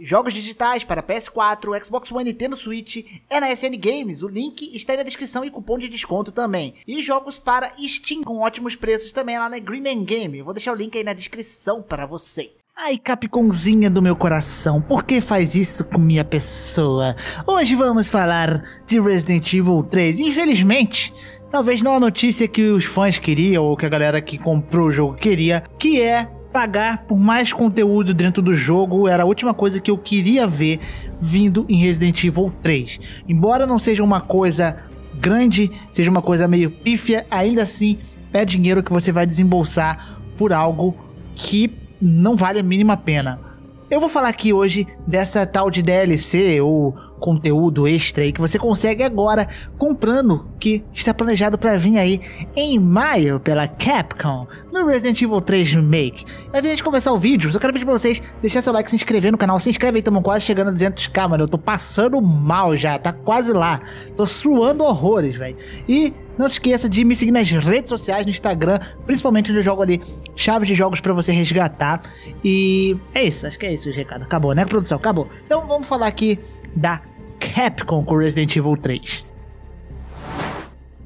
Jogos digitais para PS4, Xbox One Nintendo Switch é na SN Games. O link está aí na descrição e cupom de desconto também. E jogos para Steam com ótimos preços também lá na Green Game. Vou deixar o link aí na descrição para vocês. Ai, Capcomzinha do meu coração, por que faz isso com minha pessoa? Hoje vamos falar de Resident Evil 3. Infelizmente, talvez não a notícia que os fãs queriam ou que a galera que comprou o jogo queria, que é pagar por mais conteúdo dentro do jogo era a última coisa que eu queria ver vindo em Resident Evil 3. Embora não seja uma coisa grande, seja uma coisa meio pífia, ainda assim é dinheiro que você vai desembolsar por algo que não vale a mínima pena. Eu vou falar aqui hoje dessa tal de DLC ou conteúdo extra aí que você consegue agora comprando, que está planejado para vir aí em maio pela Capcom no Resident Evil 3 Remake. Antes de a gente começar o vídeo, só quero pedir pra vocês deixar seu like, se inscrever no canal. Se inscreve aí, estamos quase chegando a 200k, mano. Eu tô passando mal já, tá quase lá. Tô suando horrores, velho. E não se esqueça de me seguir nas redes sociais, no Instagram, principalmente onde eu jogo ali chaves de jogos para você resgatar. E é isso, acho que é isso o recado. Acabou, né, produção? Acabou. Então vamos falar aqui da Capcom com Resident Evil 3.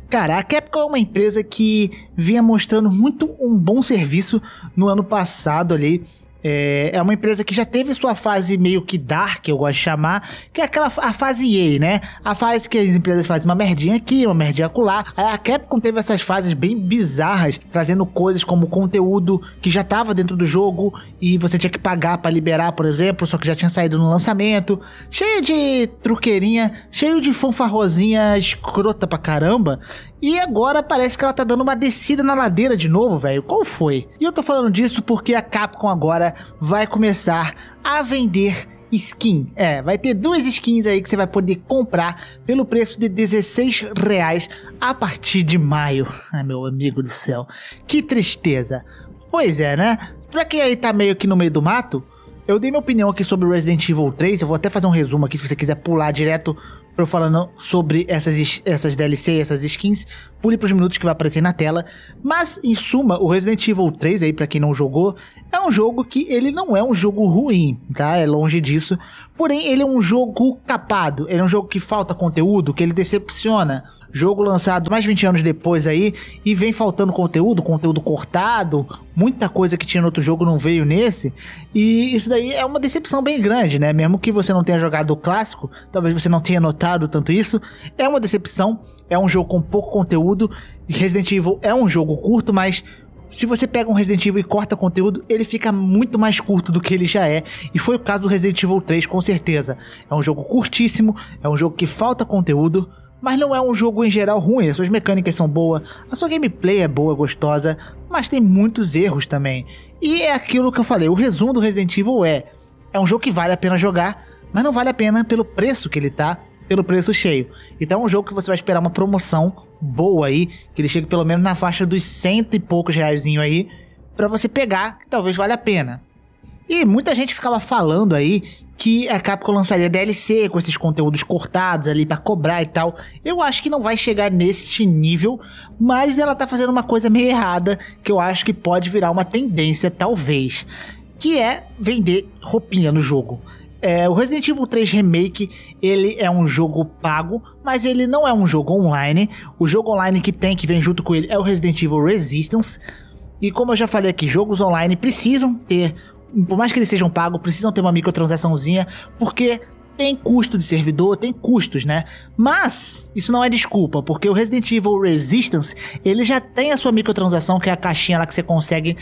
Cara, a Capcom é uma empresa que vinha mostrando muito um bom serviço no ano passado ali é, é uma empresa que já teve sua fase meio que dark, eu gosto de chamar, que é aquela a fase EA, né? A fase que as empresas fazem uma merdinha aqui, uma merdinha acolá. A Capcom teve essas fases bem bizarras, trazendo coisas como conteúdo que já estava dentro do jogo e você tinha que pagar para liberar, por exemplo, só que já tinha saído no lançamento. Cheio de truqueirinha, cheio de fanfarrosinha escrota pra caramba. E agora parece que ela tá dando uma descida na ladeira de novo, velho. Qual foi? E eu tô falando disso porque a Capcom agora vai começar a vender skin. É, vai ter duas skins aí que você vai poder comprar pelo preço de 16 reais a partir de maio. Ai, meu amigo do céu. Que tristeza. Pois é, né? Pra quem aí tá meio que no meio do mato, eu dei minha opinião aqui sobre Resident Evil 3. Eu vou até fazer um resumo aqui se você quiser pular direto eu falando sobre essas, essas DLC, essas skins, pule pros minutos que vai aparecer na tela. Mas, em suma, o Resident Evil 3 aí, para quem não jogou, é um jogo que ele não é um jogo ruim, tá? É longe disso. Porém, ele é um jogo capado, ele é um jogo que falta conteúdo, que ele decepciona. Jogo lançado mais de 20 anos depois aí e vem faltando conteúdo, conteúdo cortado, muita coisa que tinha no outro jogo não veio nesse. E isso daí é uma decepção bem grande, né? Mesmo que você não tenha jogado o clássico, talvez você não tenha notado tanto isso, é uma decepção. É um jogo com pouco conteúdo. Resident Evil é um jogo curto, mas se você pega um Resident Evil e corta conteúdo, ele fica muito mais curto do que ele já é. E foi o caso do Resident Evil 3, com certeza. É um jogo curtíssimo, é um jogo que falta conteúdo, mas não é um jogo em geral ruim, as suas mecânicas são boas, a sua gameplay é boa, gostosa, mas tem muitos erros também. E é aquilo que eu falei, o resumo do Resident Evil é: é um jogo que vale a pena jogar, mas não vale a pena pelo preço que ele tá, pelo preço cheio. Então é um jogo que você vai esperar uma promoção boa aí, que ele chegue pelo menos na faixa dos cento e poucos reais aí, para você pegar, que talvez valha a pena. E muita gente ficava falando aí que a Capcom lançaria DLC com esses conteúdos cortados ali para cobrar e tal. Eu acho que não vai chegar neste nível, mas ela tá fazendo uma coisa meio errada que eu acho que pode virar uma tendência talvez, que é vender roupinha no jogo. É, o Resident Evil 3 Remake, ele é um jogo pago, mas ele não é um jogo online. O jogo online que tem, que vem junto com ele, é o Resident Evil Resistance. E como eu já falei aqui, jogos online precisam ter por mais que eles sejam pagos, precisam ter uma microtransaçãozinha, porque tem custo de servidor, tem custos, né? Mas isso não é desculpa, porque o Resident Evil Resistance, ele já tem a sua microtransação, que é a caixinha lá que você consegue,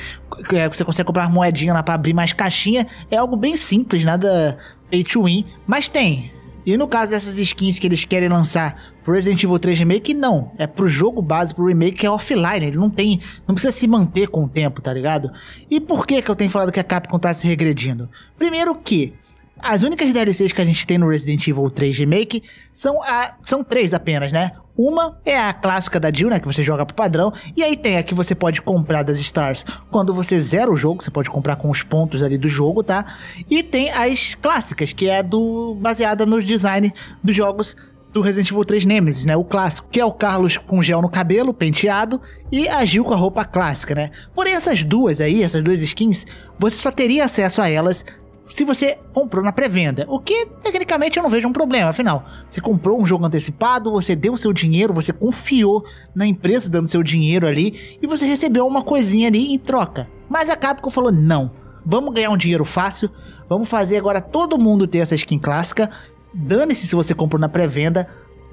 que é, você consegue comprar moedinha lá para abrir mais caixinha. É algo bem simples, nada pay to win, mas tem. E no caso dessas skins que eles querem lançar pro Resident Evil 3 Remake, não. É pro jogo base, pro remake, que é offline. Ele não tem. Não precisa se manter com o tempo, tá ligado? E por que que eu tenho falado que a Capcom tá se regredindo? Primeiro que as únicas DLCs que a gente tem no Resident Evil 3 Remake são, a, são três apenas, né? Uma é a clássica da Jill, né? Que você joga pro padrão. E aí tem a que você pode comprar das Stars quando você zera o jogo. Você pode comprar com os pontos ali do jogo, tá? E tem as clássicas, que é do baseada no design dos jogos do Resident Evil 3 Nemesis, né? O clássico, que é o Carlos com gel no cabelo, penteado, e a Jill com a roupa clássica, né? Porém, essas duas aí, essas duas skins, você só teria acesso a elas se você comprou na pré-venda, o que tecnicamente eu não vejo um problema, afinal, você comprou um jogo antecipado, você deu seu dinheiro, você confiou na empresa dando seu dinheiro ali e você recebeu uma coisinha ali em troca. Mas a Capcom falou: "Não, vamos ganhar um dinheiro fácil, vamos fazer agora todo mundo ter essa skin clássica. Dane-se se você comprou na pré-venda.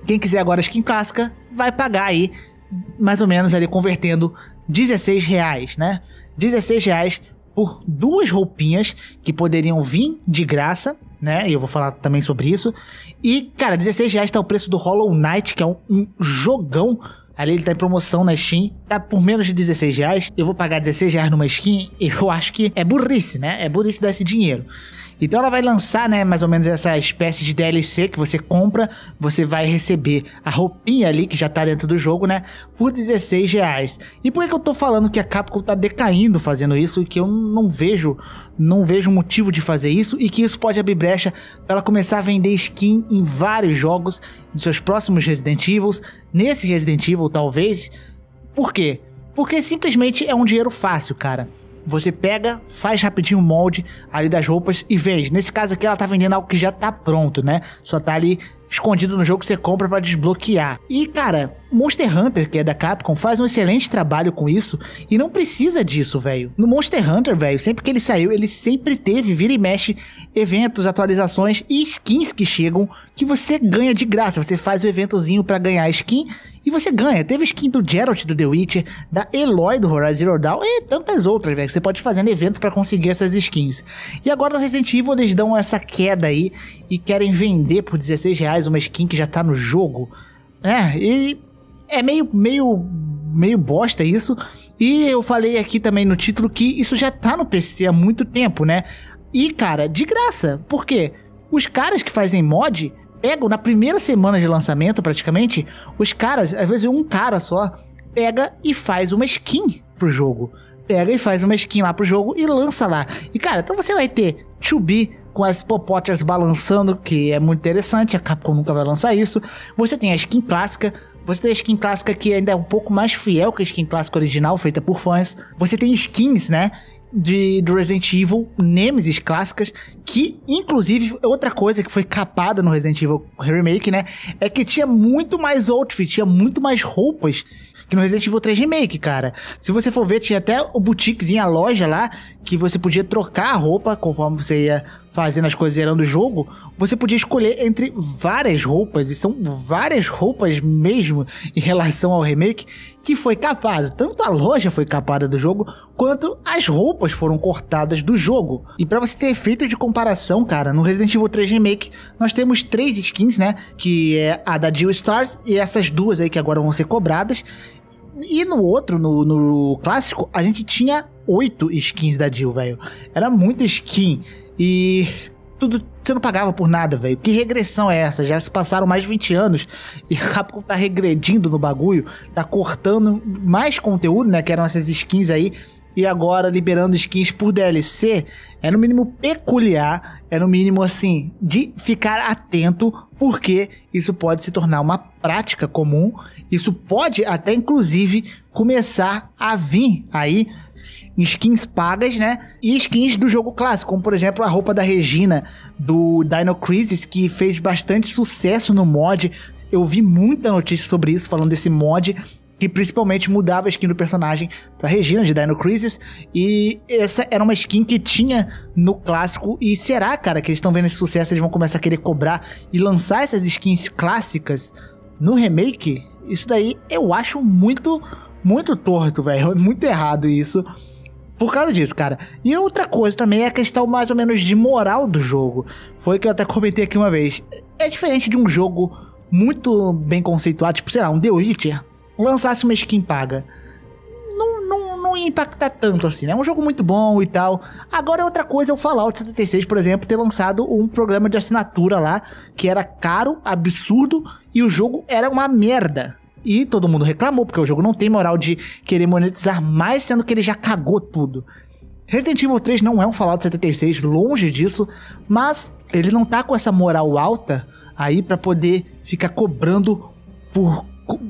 Quem quiser agora a skin clássica vai pagar aí mais ou menos ali convertendo 16 reais, né? 16 reais por duas roupinhas que poderiam vir de graça, né? E eu vou falar também sobre isso. E, cara, 16 reais tá o preço do Hollow Knight, que é um, um jogão. Ali ele tá em promoção na Steam, tá por menos de 16 reais. Eu vou pagar 16 reais numa skin, eu acho que é burrice, né? É burrice dar esse dinheiro. Então ela vai lançar, né, mais ou menos essa espécie de DLC que você compra, você vai receber a roupinha ali que já tá dentro do jogo, né, por 16 reais. E por que eu tô falando que a Capcom tá decaindo fazendo isso e que eu não vejo, não vejo motivo de fazer isso e que isso pode abrir brecha para ela começar a vender skin em vários jogos de seus próximos Resident Evil, nesse Resident Evil talvez. Por quê? Porque simplesmente é um dinheiro fácil, cara. Você pega, faz rapidinho o molde ali das roupas e vende. Nesse caso aqui, ela tá vendendo algo que já tá pronto, né? Só tá ali escondido no jogo que você compra para desbloquear. E cara, Monster Hunter, que é da Capcom, faz um excelente trabalho com isso e não precisa disso, velho. No Monster Hunter, velho, sempre que ele saiu, ele sempre teve, vira e mexe, eventos, atualizações e skins que chegam que você ganha de graça. Você faz o eventozinho para ganhar skin e você ganha. Teve skin do Geralt do The Witcher, da Eloy do Horizon Zero Dawn e tantas outras, velho. Você pode fazer eventos para conseguir essas skins. E agora no Resident Evil eles dão essa queda aí e querem vender por 16 reais uma skin que já tá no jogo. É, e é meio, meio, meio bosta isso. E eu falei aqui também no título que isso já tá no PC há muito tempo, né? E, cara, de graça. Por quê? Os caras que fazem mod pegam na primeira semana de lançamento, praticamente, os caras, às vezes um cara só, pega e faz uma skin pro jogo. Pega e faz uma skin lá pro jogo e lança lá. E cara, então você vai ter 2B com as popotas balançando, que é muito interessante, a Capcom nunca vai lançar isso. Você tem a skin clássica, você tem a skin clássica que ainda é um pouco mais fiel que a skin clássica original, feita por fãs. Você tem skins, né? de, do Resident Evil Nemesis clássicas, que inclusive outra coisa que foi capada no Resident Evil Remake, né, é que tinha muito mais outfit, tinha muito mais roupas que no Resident Evil 3 Remake, cara. Se você for ver, tinha até o boutiquezinho, a loja lá, que você podia trocar a roupa conforme você ia fazendo as coisas zerando o jogo. Você podia escolher entre várias roupas, e são várias roupas mesmo em relação ao remake, que foi capada. Tanto a loja foi capada do jogo, quanto as roupas foram cortadas do jogo. E para você ter efeito de comparação, cara, no Resident Evil 3 Remake, nós temos três skins, né? Que é a da Jill Stars e essas duas aí que agora vão ser cobradas. E no outro, no, no clássico, a gente tinha oito skins da Jill, velho. Era muita skin. E tudo você não pagava por nada, velho. Que regressão é essa? Já se passaram mais de 20 anos e a Capcom tá regredindo no bagulho, tá cortando mais conteúdo, né? Que eram essas skins aí. E agora liberando skins por DLC é no mínimo peculiar, é no mínimo assim, de ficar atento, porque isso pode se tornar uma prática comum. Isso pode até inclusive começar a vir aí skins pagas, né? E skins do jogo clássico, como por exemplo a roupa da Regina do Dino Crisis, que fez bastante sucesso no mod. Eu vi muita notícia sobre isso, falando desse mod que principalmente mudava a skin do personagem para Regina de Dino Crisis e essa era uma skin que tinha no clássico e será, cara, que eles estão vendo esse sucesso, eles vão começar a querer cobrar e lançar essas skins clássicas no remake? Isso daí eu acho muito muito torto, velho, muito errado isso. Por causa disso, cara. E outra coisa também é a questão mais ou menos de moral do jogo. Foi que eu até comentei aqui uma vez. É diferente de um jogo muito bem conceituado, tipo, sei lá, um The Witcher, lançasse uma skin paga. Não, não, não ia impactar tanto assim, né? É um jogo muito bom e tal. Agora, outra coisa é o Fallout 76, por exemplo, ter lançado um programa de assinatura lá que era caro, absurdo e o jogo era uma merda. E todo mundo reclamou, porque o jogo não tem moral de querer monetizar mais, sendo que ele já cagou tudo. Resident Evil 3 não é um Fallout 76, longe disso, mas ele não tá com essa moral alta aí para poder ficar cobrando por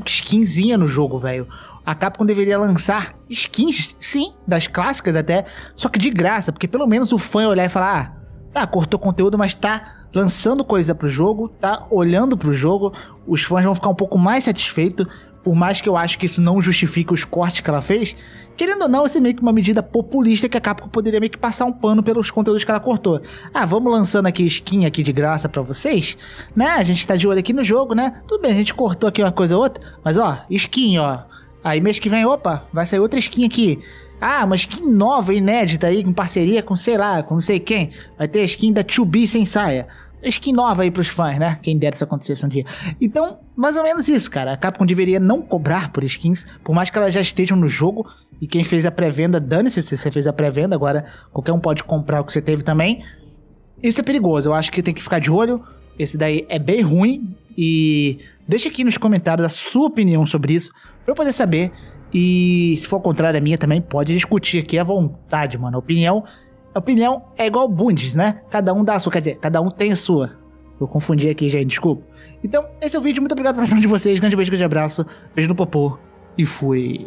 skinzinha no jogo, velho. A Capcom deveria lançar skins, sim, das clássicas até, só que de graça, porque pelo menos o fã olhar e falar: ah, tá, cortou conteúdo, mas tá lançando coisa pro jogo, tá olhando pro jogo, os fãs vão ficar um pouco mais satisfeitos, por mais que eu acho que isso não justifique os cortes que ela fez, querendo ou não, esse é meio que uma medida populista que a Capcom poderia meio que passar um pano pelos conteúdos que ela cortou. Ah, vamos lançando aqui skin aqui de graça para vocês, né? A gente tá de olho aqui no jogo, né? Tudo bem, a gente cortou aqui uma coisa ou outra, mas ó, skin, ó. Aí mês que vem, opa, vai sair outra skin aqui. Ah, uma skin nova, inédita aí, em parceria com, sei lá, com não sei quem. Vai ter a skin da 2B sem saia. Skin nova aí pros fãs, né? Quem dera isso acontecesse um dia. Então, mais ou menos isso, cara. A Capcom deveria não cobrar por skins, por mais que elas já estejam no jogo. E quem fez a pré-venda, dane-se se você fez a pré-venda, agora qualquer um pode comprar o que você teve também. Isso é perigoso, eu acho que tem que ficar de olho. Esse daí é bem ruim. E deixa aqui nos comentários a sua opinião sobre isso, pra eu poder saber. E se for contrário a minha também, pode discutir aqui à vontade, mano. Opinião, opinião é igual bundes, né? Cada um dá a sua, quer dizer, cada um tem a sua. Eu confundi aqui, gente, desculpa. Então, esse é o vídeo. Muito obrigado pela atenção de vocês. Grande beijo, grande abraço. Beijo no popô. E fui.